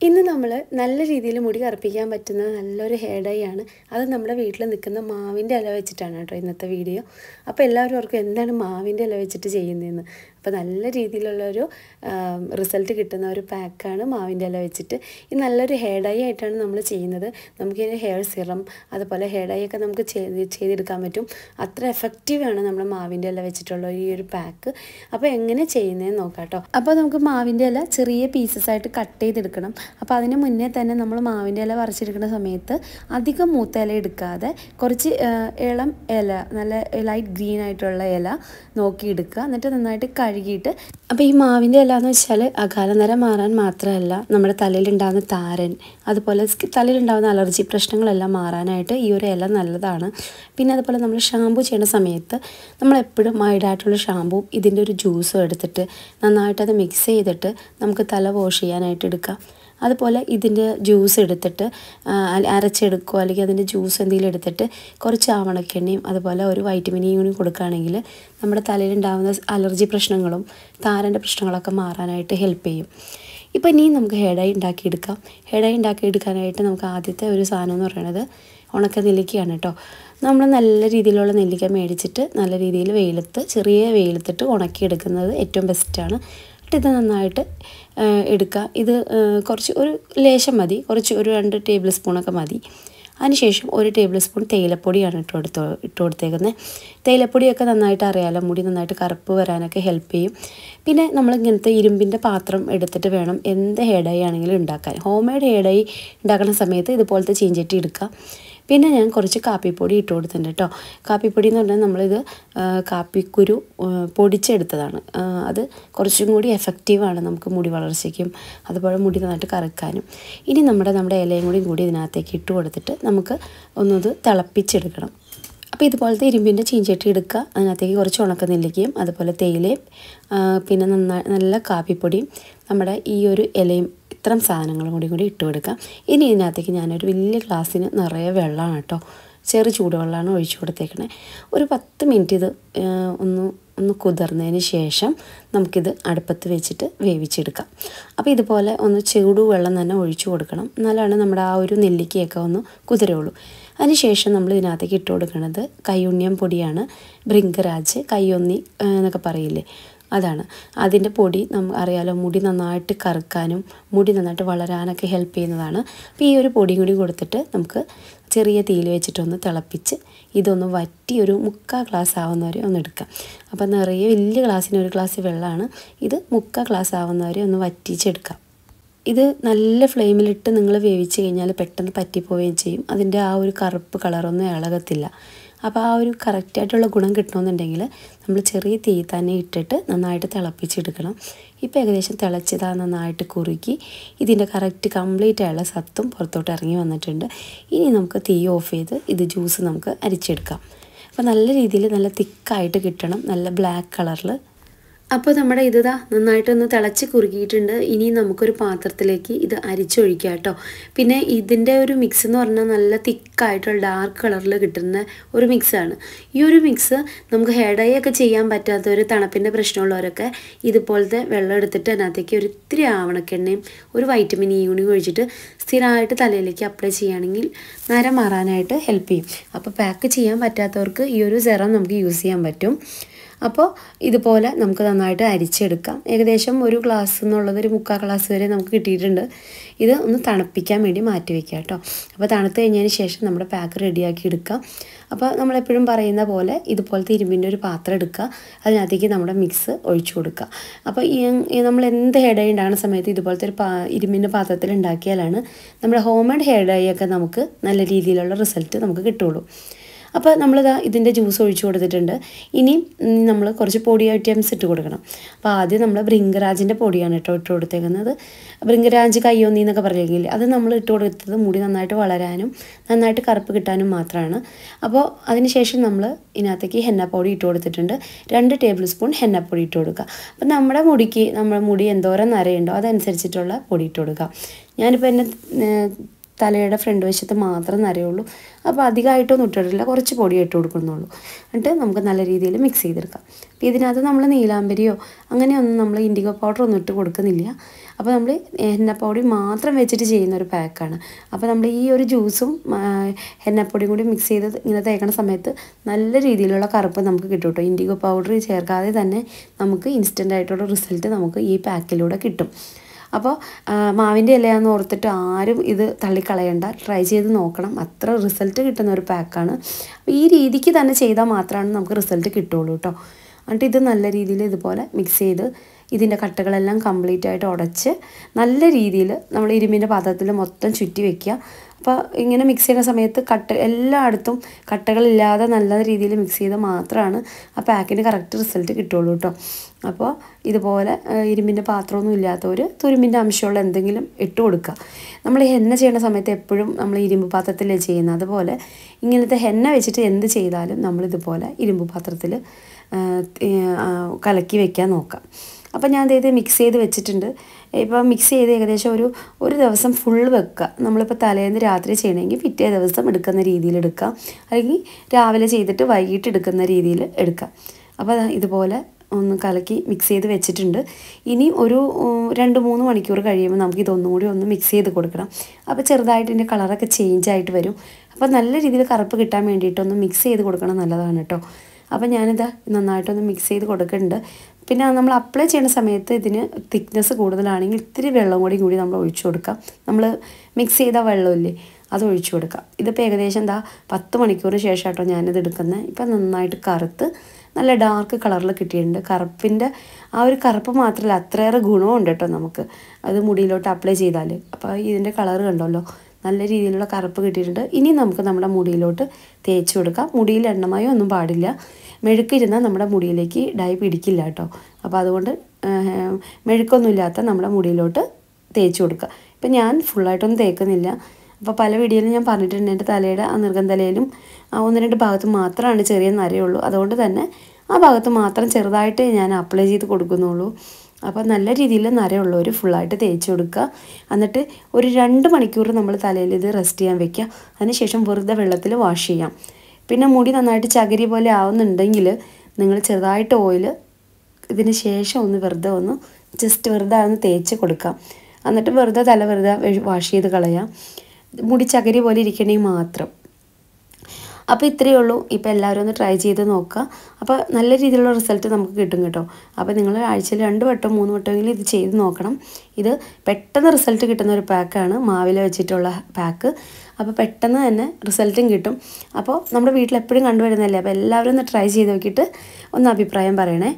ഇന്ന് നമ്മൾ നല്ല രീതിയിൽ മുടി കറുപ്പിക്കാൻ പറ്റുന്ന നല്ലൊരു ഹെയർ ഡൈ ആണ്. അത് നമ്മുടെ വീട്ടിൽ നിൽക്കുന്ന മാവിന്റെ ഇല വെച്ചിട്ടാണ് കേട്ടോ ഇന്നത്തെ വീഡിയോ അപ്പോൾ എല്ലാവരും അവർക്കും എന്താണ് മാവിന്റെ ഇല വെച്ചിട്ട് ചെയ്യുന്നതെന്ന് അപ്പോൾ നല്ല രീതിയിലുള്ളൊരു റിസൾട്ട് കിട്ടുന്ന ഒരു പാക്കാണ് മാവിന്റെ ഇല വെച്ചിട്ട്. ഈ നല്ലൊരു ഹെയർ ഡൈ ആയിട്ടാണ് നമ്മൾ ചെയ്യുന്നത്. നമുക്കിതിന് ഹെയർ സിറം അതുപോലെ ഹെയർ ഡൈ ഒക്കെ നമുക്ക് ചെയ്ത് ചെയ്തെടുക്കാൻ പറ്റും. അത്ര എഫക്റ്റീവാണ് നമ്മൾ മാവിന്റെ ഇല വെച്ചിട്ടുള്ള ഈ ഒരു പാക്ക്. അപ്പോൾ എങ്ങനെ ചെയ്യുന്നതെന്ന് നോക്കാം കേട്ടോ. അപ്പോൾ നമുക്ക് മാവിന്റെ ഇല ചെറിയ പീസസ് ആയിട്ട് കട്ട് ചെയ്തെടുക്കണം. അപ്പോൾ അതിന് മുന്നേ തന്നെ നമ്മൾ മാവിന്റെ ഇല പറിച്ചെടുക്കുന്ന സമയത്ത് അധികം മൂത്ത ഇല എടുക്കാതെ കുറച്ച് ഇളം ഇല നല്ല ലൈറ്റ് ഗ്രീൻ ആയിട്ടുള്ള ഇല നോക്കി എടുക്കുക. എന്നിട്ട് നന്നായിട്ട് കഴുകിയിട്ട്. അപ്പോൾ ഈ മാവിന്റെ ഇല എന്ന് വെച്ചാൽ അകാല നിര മാറാൻ മാത്രമല്ല നമ്മുടെ തലയിലുണ്ടാകുന്ന താരൻ അതുപോലെ തലയിലുണ്ടാകുന്ന അലർജി പ്രശ്നങ്ങളെല്ലാം മാറാനായിട്ട് ഈ ഒരു ഇല നല്ലതാണ്. പിന്നെ അതുപോലെ നമ്മൾ ഷാമ്പു ചെയ്യുന്ന സമയത്ത് നമ്മളെപ്പോഴും മൈഡായിട്ടുള്ള ഷാമ്പുവും ഇതിന്റെ ഒരു ജ്യൂസും എടുത്തിട്ട് നന്നായിട്ട് അത് മിക്സ് ചെയ്തിട്ട് നമുക്ക് തല വാഷ് ചെയ്യാനായിട്ട് എടുക്കാം. അതുപോലെ ഇതിന്റെ ജ്യൂസ് എടുത്തിട്ട് അരച്ചെടുക്കുക അല്ലെങ്കിൽ അതിന്റെ ജ്യൂസ് എന്തെങ്കിലും എടുത്തിട്ട് കുറച്ച് ആവണക്കെണ്ണയും അതുപോലെ ഒരു വൈറ്റമിനും കൂടി കൊടുക്കുകയാണെങ്കിൽ നമ്മുടെ തലയിലുണ്ടാകുന്ന അലർജി പ്രശ്നങ്ങളും താരന്റെ പ്രശ്നങ്ങളൊക്കെ മാറാനായിട്ട് ഹെൽപ്പ് ചെയ്യും. ഇപ്പോൾ ഇനിയും നമുക്ക് ഹെഡായി ഉണ്ടാക്കിയെടുക്കാം. ഹെഡായി ഉണ്ടാക്കി ഉണ്ടാക്കിയെടുക്കാനായിട്ട് നമുക്ക് ആദ്യത്തെ ഒരു സാധനം എന്ന് പറയുന്നത് ഉണക്ക നെല്ലിക്കയാണ് കേട്ടോ. നമ്മൾ നല്ല രീതിയിലുള്ള നെല്ലിക്ക മേടിച്ചിട്ട് നല്ല രീതിയിൽ വെയിലത്ത് ചെറിയ വെയിലത്തിട്ട് ഉണക്കിയെടുക്കുന്നത് ഏറ്റവും ബെസ്റ്റാണ് ഇത് നന്നായിട്ട് എടുക്കുക. ഇത് കുറച്ച് ഒരു ലേശം മതി. കുറച്ച് ഒരു രണ്ട് ടേബിൾ സ്പൂണൊക്കെ മതി. അതിനുശേഷം ഒരു ടേബിൾ സ്പൂൺ തേയിലപ്പൊടിയാണ് ഇട്ട് ഇട്ട് കൊടുത്തേക്കുന്നത്. തേയിലപ്പൊടിയൊക്കെ നന്നായിട്ട് അറിയാലോ മുടി നന്നായിട്ട് കറുപ്പ് വരാനൊക്കെ ഹെൽപ്പ് ചെയ്യും. പിന്നെ നമ്മൾ ഇങ്ങനത്തെ ഇരുമ്പിന്റെ പാത്രം എടുത്തിട്ട് വേണം എന്ത് ഹെയർ ഡൈ ആണെങ്കിലും ഉണ്ടാക്കാൻ. ഹോം മെയ്ഡ് ഹെയർ ഡൈ ഉണ്ടാക്കുന്ന സമയത്ത് ഇതുപോലത്തെ ചീഞ്ചട്ടി എടുക്കുക. പിന്നെ ഞാൻ കുറച്ച് കാപ്പിപ്പൊടി ഇട്ട് കൊടുത്തിട്ടുണ്ട് കേട്ടോ. കാപ്പിപ്പൊടി എന്ന് പറഞ്ഞാൽ നമ്മളിത് കാപ്പിക്കുരു പൊടിച്ചെടുത്തതാണ്. അത് കുറച്ചും കൂടി എഫക്റ്റീവാണ് നമുക്ക് മുടി വളർച്ചയ്ക്കും അതുപോലെ മുടി നന്നായിട്ട് കറക്കാനും. ഇനി നമ്മുടെ നമ്മുടെ ഇലയും കൂടി കൂടി ഇതിനകത്തേക്ക് ഇട്ട് കൊടുത്തിട്ട് നമുക്ക് ഒന്നത് തിളപ്പിച്ചെടുക്കണം. അപ്പോൾ ഇതുപോലത്തെ ഇരുമ്പിന്റെ ചീഞ്ചട്ടി എടുക്കുക. അതിനകത്തേക്ക് കുറച്ച് ഉണക്ക നെല്ലിക്കയും അതുപോലെ തേയിലയും പിന്നെ നന്നായി നല്ല കാപ്പിപ്പൊടിയും നമ്മുടെ ഈ ഒരു ഇലയും ഇത്തരം സാധനങ്ങളും കൂടി കൂടി ഇട്ട് കൊടുക്കാം. ഇനി ഇതിനകത്തേക്ക് ഞാനൊരു വലിയ ഗ്ലാസ്സിന് നിറയെ വെള്ളമാണ് കേട്ടോ. ചെറു ചൂടുവെള്ളമാണ് ഒഴിച്ചു കൊടുത്തേക്കണേ. ഒരു പത്ത് മിനിറ്റ് ഇത് ഒന്ന് ഒന്ന് കുതിർന്നതിന് ശേഷം നമുക്കിത് അടുപ്പത്ത് വെച്ചിട്ട് വേവിച്ചെടുക്കാം. അപ്പോൾ ഇതുപോലെ ഒന്ന് ചൂടു വെള്ളം തന്നെ ഒഴിച്ചു കൊടുക്കണം. എന്നാലാണ് നമ്മുടെ ആ ഒരു നെല്ലിക്കയൊക്കെ ഒന്ന് കുതിരുള്ളൂ അതിനുശേഷം നമ്മൾ ഇതിനകത്തേക്ക് ഇട്ട് കൊടുക്കുന്നത് കയ്യുണ്ണിയം പൊടിയാണ്. ബ്രിങ്കരാജ് കയ്യൊന്നി എന്നൊക്കെ പറയില്ലേ? അതാണ്. അതിന്റെ പൊടി നമുക്ക് അറിയാലോ മുടി നന്നായിട്ട് കറുക്കാനും മുടി നന്നായിട്ട് വളരാനൊക്കെ ഹെൽപ്പ് ചെയ്യുന്നതാണ്. അപ്പോൾ ഈ ഒരു പൊടിയും കൂടി കൊടുത്തിട്ട് നമുക്ക് ചെറിയ തീയിൽ വെച്ചിട്ടൊന്ന് തിളപ്പിച്ച് ഇതൊന്ന് വറ്റി ഒരു മുക്കാൽ ഗ്ലാസ് ആവുന്നവരെ ഒന്ന് എടുക്കാം. അപ്പോൾ നിറയെ വലിയ ഗ്ലാസ്സിന് ഒരു ഗ്ലാസ് വെള്ളമാണ്. ഇത് മുക്കാൽ ഗ്ലാസ് ആവുന്നവരെ ഒന്ന് വറ്റിച്ചെടുക്കാം. ഇത് നല്ല ഫ്ലെയിമിലിട്ട് നിങ്ങൾ വേവിച്ച് കഴിഞ്ഞാൽ പെട്ടെന്ന് പറ്റിപ്പോവുകയും ചെയ്യും. അതിന്റെ ആ ഒരു കറുപ്പ് കളറൊന്നും ഇളകത്തില്ല. അപ്പോൾ ആ ഒരു കറക്റ്റായിട്ടുള്ള ഗുണം കിട്ടണമെന്നുണ്ടെങ്കിൽ നമ്മൾ ചെറിയ തീ തന്നെ ഇട്ടിട്ട് നന്നായിട്ട് തിളപ്പിച്ചെടുക്കണം. ഇപ്പോൾ ഏകദേശം തിളച്ചതാ നന്നായിട്ട് കുറുക്കി ഇതിന്റെ കറക്റ്റ് കംപ്ലീറ്റ് ആയുള്ള സത്തും പുറത്തോട്ട് ഇറങ്ങി വന്നിട്ടുണ്ട്. ഇനി നമുക്ക് തീ ഓഫ് ചെയ്ത് ഇത് ജ്യൂസ് നമുക്ക് അരിച്ചെടുക്കാം. അപ്പോൾ നല്ല രീതിയിൽ നല്ല തിക്കായിട്ട് കിട്ടണം. നല്ല ബ്ലാക്ക് കളറിൽ അപ്പോൾ നമ്മുടെ ഇത് ഇതാ നന്നായിട്ടൊന്ന് തിളച്ച് കുറുകിയിട്ടുണ്ട്. ഇനി നമുക്കൊരു പാത്രത്തിലേക്ക് ഇത് അരിച്ചൊഴിക്കുക കേട്ടോ. പിന്നെ ഇതിന്റെ ഒരു മിക്സ് എന്ന് പറഞ്ഞാൽ നല്ല തിക്കായിട്ടുള്ള ഡാർക്ക് കളറിൽ കിട്ടുന്ന ഒരു മിക്സാണ് ഈ ഒരു മിക്സ് നമുക്ക് ഹെയർ ഡൈ ഒക്കെ ചെയ്യാൻ പറ്റാത്തവർ തണുപ്പിന്റെ പ്രശ്നമുള്ളവരൊക്കെ ഇതുപോലത്തെ വെള്ളം എടുത്തിട്ട് അതിനകത്തേക്ക് ഒരു ഇത്തിരി ആവണക്കെണ്ണയും ഒരു വൈറ്റമിൻ ഇ കൂടി ഒഴിച്ചിട്ട് സ്ഥിരമായിട്ട് തലയിലേക്ക് അപ്ലൈ ചെയ്യുകയാണെങ്കിൽ നേരം മാറാനായിട്ട് ഹെൽപ്പ് ചെയ്യും. അപ്പോൾ പാക്ക് ചെയ്യാൻ പറ്റാത്തവർക്ക് ഈ ഒരു സെറം നമുക്ക് യൂസ് ചെയ്യാൻ പറ്റും. അപ്പോൾ ഇതുപോലെ നമുക്ക് നന്നായിട്ട് അരിച്ചെടുക്കാം. ഏകദേശം ഒരു ഗ്ലാസ് എന്നുള്ളത് ഒരു മുക്കാൽ ഗ്ലാസ് വരെ നമുക്ക് കിട്ടിയിട്ടുണ്ട്. ഇത് ഒന്ന് തണുപ്പിക്കാൻ വേണ്ടി മാറ്റി വെക്കുക കേട്ടോ. അപ്പോൾ തണുത്ത് കഴിഞ്ഞതിന് ശേഷം നമ്മുടെ പാക്ക് റെഡിയാക്കി എടുക്കാം. അപ്പോൾ നമ്മളെപ്പോഴും പറയുന്ന പോലെ ഇതുപോലത്തെ ഇരുമ്പിന്റെ ഒരു പാത്രം എടുക്കുക. അതിനകത്തേക്ക് നമ്മുടെ മിക്സ് ഒഴിച്ചു കൊടുക്കുക. അപ്പോൾ നമ്മൾ എന്ത് ഹെയർ ഡൈ ഉണ്ടാകുന്ന സമയത്ത് ഇതുപോലത്തെ ഒരു പാ ഇരുമ്പിന്റെ പാത്രത്തിൽ ഉണ്ടാക്കിയാലാണ് നമ്മുടെ ഹോം മെയ്ഡ് ഹെയർ ഡൈ ഒക്കെ നമുക്ക് നല്ല രീതിയിലുള്ള റിസൾട്ട് നമുക്ക് കിട്ടുള്ളൂ. അപ്പോൾ നമ്മളിതാ ഇതിന്റെ ജ്യൂസ് ഒഴിച്ചു കൊടുത്തിട്ടുണ്ട്. ഇനി നമ്മൾ കുറച്ച് പൊടി ഐറ്റംസ് ഇട്ട് കൊടുക്കണം. അപ്പോൾ ആദ്യം നമ്മൾ ഭൃംഗരാജിന്റെ പൊടിയാണ് കേട്ടോ ഇട്ട് കൊടുത്തേക്കുന്നത്. ഭൃംഗരാജ് കയ്യോന്നി എന്നൊക്കെ പറയുമെങ്കിൽ അത് നമ്മൾ ഇട്ട് കൊടുത്തത് മുടി നന്നായിട്ട് വളരാനും നന്നായിട്ട് കറുപ്പ് കിട്ടാനും മാത്രമാണ് അപ്പോൾ അതിനുശേഷം നമ്മൾ ഇതിനകത്തേക്ക് ഹെന്നപ്പൊടി ഇട്ട് കൊടുത്തിട്ടുണ്ട്. രണ്ട് ടേബിൾ സ്പൂൺ ഹെന്നപ്പൊടി ഇട്ട് കൊടുക്കുക. അപ്പം നമ്മുടെ മുടിക്ക് നമ്മുടെ മുടി എന്തോരം നരയുണ്ടോ അതനുസരിച്ചിട്ടുള്ള പൊടി ഇട്ട് കൊടുക്കുക. ഞാനിപ്പോൾ എന്നെ തലയുടെ ഫ്രണ്ട് വശത്ത് മാത്രം നരയുള്ളൂ. അപ്പോൾ അധികമായിട്ടൊന്നും ഇട്ടിട്ടില്ല. കുറച്ച് പൊടി ഇട്ട് കൊടുക്കുന്നുള്ളൂ. എന്നിട്ട് നമുക്ക് നല്ല രീതിയിൽ മിക്സ് ചെയ്തെടുക്കാം. അപ്പോൾ ഇതിനകത്ത് നമ്മൾ നീലാമ്പരിയോ അങ്ങനെയൊന്നും നമ്മൾ ഇൻഡിഗോ പൗഡർ ഒന്നും ഇട്ട് കൊടുക്കുന്നില്ല. അപ്പോൾ നമ്മൾ എണ്ണപ്പൊടി മാത്രം വെച്ചിട്ട് ചെയ്യുന്ന ഒരു പാക്കാണ്. അപ്പോൾ നമ്മൾ ഈ ഒരു ജ്യൂസും എണ്ണപ്പൊടിയും കൂടി മിക്സ് ചെയ്ത് ഇങ്ങനെ തേക്കണ സമയത്ത് നല്ല രീതിയിലുള്ള കറുപ്പ് നമുക്ക് കിട്ടും കേട്ടോ. ഇൻഡിഗോ പൗഡർ ചേർക്കാതെ തന്നെ നമുക്ക് ഇൻസ്റ്റന്റ് ആയിട്ടുള്ള റിസൾട്ട് നമുക്ക് ഈ പാക്കിലൂടെ കിട്ടും. അപ്പോൾ മാവിന്റെ ഇലയാന്ന് ഓർത്തിട്ട് ആരും ഇത് തള്ളിക്കളയണ്ട. ട്രൈ ചെയ്ത് നോക്കണം. അത്ര റിസൾട്ട് കിട്ടുന്ന ഒരു പാക്കാണ് അപ്പോൾ ഈ രീതിക്ക് തന്നെ ചെയ്താൽ മാത്രമാണ് നമുക്ക് റിസൾട്ട് കിട്ടുള്ളൂ കേട്ടോ. എന്നിട്ട് ഇത് നല്ല രീതിയിൽ ഇതുപോലെ മിക്സ് ചെയ്ത് ഇതിന്റെ കട്ടകളെല്ലാം കംപ്ലീറ്റ് ആയിട്ട് ഉടച്ച് നല്ല രീതിയിൽ നമ്മൾ ഇരുമ്പിന്റെ പാത്രത്തിൽ മൊത്തം ചുറ്റി വെക്കുക. അപ്പോൾ ഇങ്ങനെ മിക്സ് ചെയ്യുന്ന സമയത്ത് കട്ട എല്ലായിടത്തും കട്ടകളില്ലാതെ നല്ല രീതിയിൽ മിക്സ് ചെയ്താൽ മാത്രമാണ് ആ പാക്കിന് കറക്റ്റ് റിസൾട്ട് കിട്ടുള്ളൂ കേട്ടോ. അപ്പോൾ ഇതുപോലെ ഇരുമ്പിന്റെ പാത്രമൊന്നും ഇല്ലാത്തവർ തുരുമ്പിന്റെ അംശമുള്ള എന്തെങ്കിലും ഇട്ട് കൊടുക്കുക. നമ്മൾ ഹെന്ന ചെയ്യുന്ന സമയത്ത് എപ്പോഴും നമ്മൾ ഇരുമ്പ് പാത്രത്തിലേ ചെയ്യുന്നത്. അതുപോലെ ഇങ്ങനത്തെ ഹെന്ന വെച്ചിട്ട് എന്ത് ചെയ്താലും നമ്മളിതുപോലെ ഇരുമ്പ് പാത്രത്തിൽ കലക്കി വെക്കാൻ നോക്കാം അപ്പോൾ ഞാൻ ഇത് മിക്സ് ചെയ്ത് വെച്ചിട്ടുണ്ട്. ഇപ്പോൾ മിക്സ് ചെയ്ത് ഏകദേശം ഒരു ഒരു ദിവസം ഫുൾ വെക്കുക നമ്മളിപ്പോൾ തലേന്ന് രാത്രി ചെയ്യണമെങ്കിൽ പിറ്റേ ദിവസം എടുക്കുന്ന രീതിയിൽ എടുക്കാം. അല്ലെങ്കിൽ രാവിലെ ചെയ്തിട്ട് വൈകിട്ട് എടുക്കുന്ന രീതിയിൽ എടുക്കാം. അപ്പോൾ ഇതുപോലെ ഒന്ന് കലക്കി മിക്സ് ചെയ്ത് വെച്ചിട്ടുണ്ട്. ഇനി ഒരു രണ്ട് മൂന്ന് മണിക്കൂർ കഴിയുമ്പോൾ നമുക്ക് ഇതൊന്നും കൂടി ഒന്ന് മിക്സ് ചെയ്ത് കൊടുക്കണം. അപ്പോൾ ചെറുതായിട്ട് ഇതിന്റെ കളറൊക്കെ ചേഞ്ച് ആയിട്ട് വരും. അപ്പോൾ നല്ല രീതിയിൽ കറുപ്പ് കിട്ടാൻ വേണ്ടിയിട്ടൊന്ന് മിക്സ് ചെയ്ത് കൊടുക്കണം നല്ലതാണ് കേട്ടോ. അപ്പോൾ ഞാനിത് നന്നായിട്ടൊന്ന് മിക്സ് ചെയ്ത് കൊടുക്കുന്നുണ്ട്. പിന്നെ നമ്മൾ അപ്ലൈ ചെയ്യുന്ന സമയത്ത് ഇതിന് തിക്നെസ് കൂടുതലാണെങ്കിൽ ഇത്തിരി വെള്ളം കൂടി കൂടി നമ്മൾ ഒഴിച്ചു കൊടുക്കാം. നമ്മൾ മിക്സ് ചെയ്ത വെള്ളമില്ലേ അത് ഒഴിച്ചു കൊടുക്കാം. ഇതിപ്പോൾ ഏകദേശം എന്താ പത്ത് മണിക്കൂറിന് ശേഷം കേട്ടോ ഞാനിത് എടുക്കുന്നത് ഇപ്പം നന്നായിട്ട് കറുത്ത് നല്ല ഡാർക്ക് കളറിൽ കിട്ടിയിട്ടുണ്ട്. കറുപ്പിന്റെ ആ ഒരു കറുപ്പ് മാത്രമല്ല അത്രയേറെ ഗുണമുണ്ട് കേട്ടോ നമുക്ക്. അത് മുടിയിലോട്ട് അപ്ലൈ ചെയ്താൽ അപ്പോൾ ഇതിന്റെ കളർ കണ്ടല്ലോ? നല്ല രീതിയിലുള്ള കറുപ്പ് കിട്ടിയിട്ടുണ്ട്. ഇനി നമുക്ക് നമ്മുടെ മുടിയിലോട്ട് തേച്ച് കൊടുക്കാം. മുടിയിൽ എണ്ണമയോ ഒന്നും പാടില്ല. മെഴുക്കിരുന്നാൽ നമ്മുടെ മുടിയിലേക്ക് ഡൈ പിടിക്കില്ല കേട്ടോ. അപ്പോൾ അതുകൊണ്ട് മെഴുക്കൊന്നുമില്ലാത്ത നമ്മുടെ മുടിയിലോട്ട് തേച്ച് കൊടുക്കുക. ഇപ്പം ഞാൻ ഫുള്ളായിട്ടൊന്നും തേക്കുന്നില്ല. അപ്പോൾ പല വീഡിയോയിലും ഞാൻ പറഞ്ഞിട്ടുണ്ട്. എന്റെ തലയുടെ ആ നിർഗം തലയിലും ഒന്ന് രണ്ട് ഭാഗത്ത് മാത്രമാണ് ചെറിയ നരയുള്ളൂ. അതുകൊണ്ട് തന്നെ ആ ഭാഗത്ത് മാത്രം ചെറുതായിട്ട് ഞാൻ അപ്ലൈ ചെയ്ത് കൊടുക്കുന്നുള്ളൂ. അപ്പോൾ നല്ല രീതിയിൽ നരയുള്ളവർ ഫുള്ളായിട്ട് തേച്ച് കൊടുക്കുക. എന്നിട്ട് ഒരു രണ്ട് മണിക്കൂർ നമ്മൾ തലയിൽ ഇത് റെസ്റ്റ് ചെയ്യാൻ വെക്കുക. അതിനുശേഷം വെറുതെ വെള്ളത്തിൽ വാഷ് ചെയ്യാം. പിന്നെ മുടി നന്നായിട്ട് ചകിരി പോലെ ആവുന്നുണ്ടെങ്കിൽ നിങ്ങൾ ചെറുതായിട്ട് ഓയിൽ ഇതിന് ശേഷം ഒന്ന് വെറുതെ ഒന്ന് ജസ്റ്റ് വെറുതെ ഒന്ന് തേച്ച് കൊടുക്കാം എന്നിട്ട് വെറുതെ തല വെറുതെ വാഷ് ചെയ്ത് കളയാം മുടി ചകിരി പോലെ ഇരിക്കണമെങ്കിൽ മാത്രം. അപ്പോൾ ഇത്രയേ ഉള്ളൂ. ഇപ്പോൾ എല്ലാവരും ഒന്ന് ട്രൈ ചെയ്ത് നോക്കുക. അപ്പോൾ നല്ല രീതിയിലുള്ള റിസൾട്ട് നമുക്ക് കിട്ടും കേട്ടോ. അപ്പോൾ നിങ്ങൾ ആഴ്ചയിൽ രണ്ട് വട്ടം മൂന്ന് വട്ടമെങ്കിലും ഇത് ചെയ്ത് നോക്കണം. ഇത് പെട്ടെന്ന് റിസൾട്ട് കിട്ടുന്ന ഒരു പാക്കാണ് മാവില വെച്ചിട്ടുള്ള പാക്ക് അപ്പോൾ പെട്ടെന്ന് തന്നെ റിസൾട്ടും കിട്ടും. അപ്പോൾ നമ്മുടെ വീട്ടിൽ എപ്പോഴും കണ്ടുവരുന്നതല്ലേ? അപ്പോൾ എല്ലാവരും ഒന്ന് ട്രൈ ചെയ്ത് നോക്കിയിട്ട് ഒന്ന് അഭിപ്രായം പറയണേ.